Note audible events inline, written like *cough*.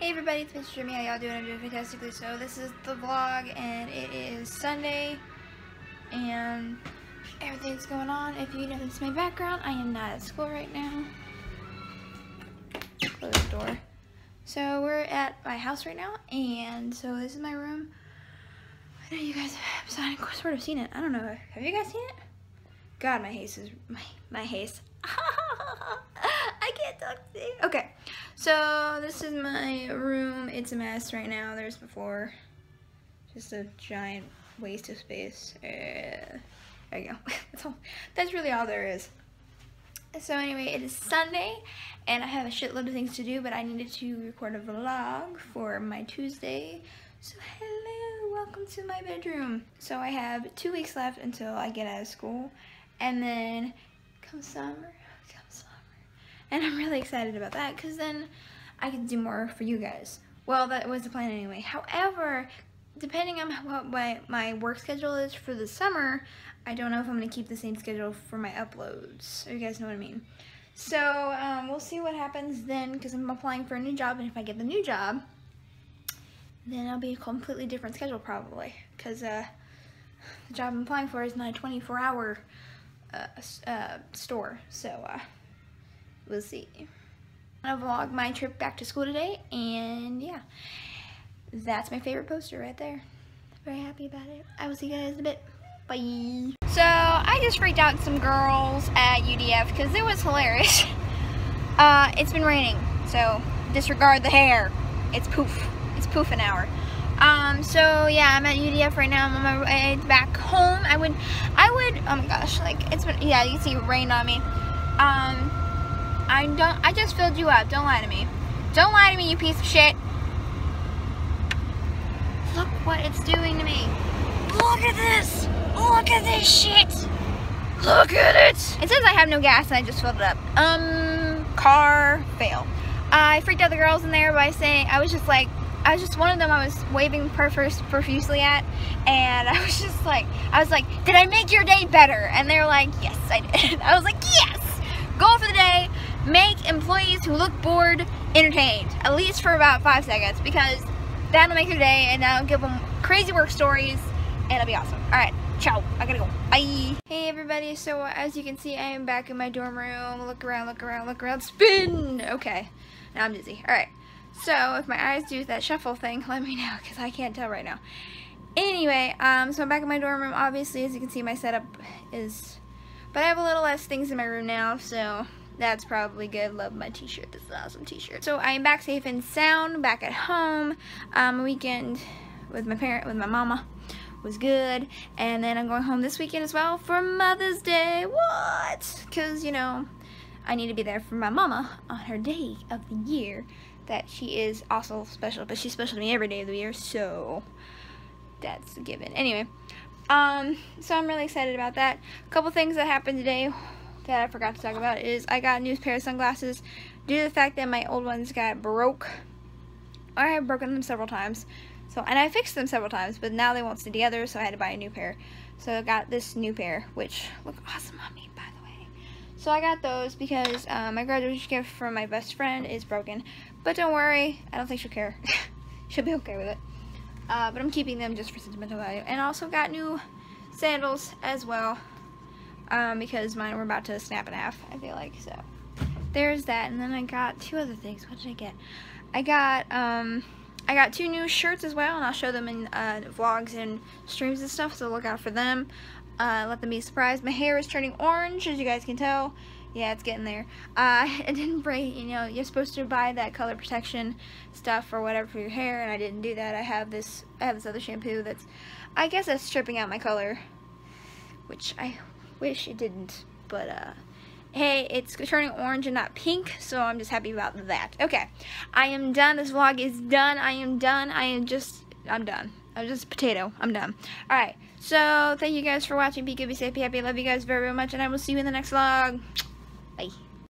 Hey everybody, it's MatrixRemi. How y'all doing? I'm doing fantastically. So this is the vlog, and it is Sunday, and everything's going on. If you notice my background, I am not at school right now. Close the door. So we're at my house right now, and so this is my room. I know you guys have sort of seen it. I don't know. Have you guys seen it? God, my haze is my my haze. *laughs* I can't talk today. Okay, so this is my room. It's a mess right now. There's before, just a giant waste of space. Uh, there you go. *laughs* That's all. That's really all there is. So anyway, it is Sunday, and I have a shitload of things to do, but I needed to record a vlog for my Tuesday. So hello, welcome to my bedroom. So I have two weeks left until I get out of school, and then come summer, come summer. And I'm really excited about that because then I can do more for you guys. Well, that was the plan anyway. However, depending on what my, work schedule is for the summer, I don't know if I'm going to keep the same schedule for my uploads. You guys know what I mean. So, um, we'll see what happens then because I'm applying for a new job. And if I get the new job, then I'll be a completely different schedule probably. Because uh, the job I'm applying for is not a 24-hour uh, uh, store. So, uh, we'll see. I'm gonna vlog my trip back to school today, and yeah, that's my favorite poster right there. Very happy about it. I will see you guys in a bit. Bye. So, I just freaked out some girls at UDF because it was hilarious. *laughs* Uh, it's been raining, so disregard the hair. It's poof. It's poof an hour. Um, so yeah, I'm at UDF right now. I'm on my way back home. I would, I would, oh my gosh, like, it's been, yeah, you see rain on me. Um, I don't, I just filled you up. Don't lie to me. Don't lie to me, you piece of shit. Look what it's doing to me. Look at this. Look at this shit. Look at it. It says I have no gas and I just filled it up. Um, car fail. I freaked out the girls in there by saying, I was just like, I was just one of them I was waving profusely at and *laughs* I was just like I was like did I make your day better and they're like yes I did *laughs* I was like yes goal for the day make employees who look bored entertained at least for about five seconds because that'll make their day and that'll give them crazy work stories and it'll be awesome. All right ciao. I gotta go. Bye. Hey everybody. So as you can see I am back in my dorm room. Look around look around look around. Spin! Okay now I'm dizzy. All right. So if my eyes do that shuffle thing, *laughs* let me know because I can't tell right now. Anyway, um, so I'm back in my dorm room. Obviously, as you can see, my setup is... But I have a little less things in my room now, so that's probably good. Love my t-shirt. This is an awesome t-shirt. So I am back safe and sound, back at home. Um, weekend with my parent, with my mama was good. And then I'm going home this weekend as well for Mother's Day. What? Because, you know, I need to be there for my mama on her day of the year that she is also special, but she's special to me every day of the year, so that's a given. Anyway, um, so I'm really excited about that. A couple things that happened today that I forgot to talk about is I got a new pair of sunglasses due to the fact that my old ones got broke. I have broken them several times. So, and I fixed them several times, but now they won't stay together, so I had to buy a new pair. So I got this new pair, which look awesome on me, by the way. So I got those because um, my graduation gift from my best friend is broken. But don't worry, I don't think she'll care. *laughs* she'll be okay with it. Uh, but I'm keeping them just for sentimental value. And I also got new sandals as well. Um, because mine were about to snap in half, I feel like. So there's that. And then I got two other things. What did I get? I got, um, I got two new shirts as well. And I'll show them in uh, vlogs and streams and stuff. So look out for them. Uh, let them be surprised. My hair is turning orange, as you guys can tell yeah, it's getting there. Uh, *laughs* I didn't break, you know, you're supposed to buy that color protection stuff or whatever for your hair, and I didn't do that. I have this, I have this other shampoo that's, I guess that's stripping out my color, which I wish it didn't, but, uh, hey, it's turning orange and not pink, so I'm just happy about that. Okay, I am done. This vlog is done. I am done. I am just, I'm done. I'm just potato. I'm done. Alright, so thank you guys for watching. Be good, be safe, be happy. I love you guys very, very much, and I will see you in the next vlog.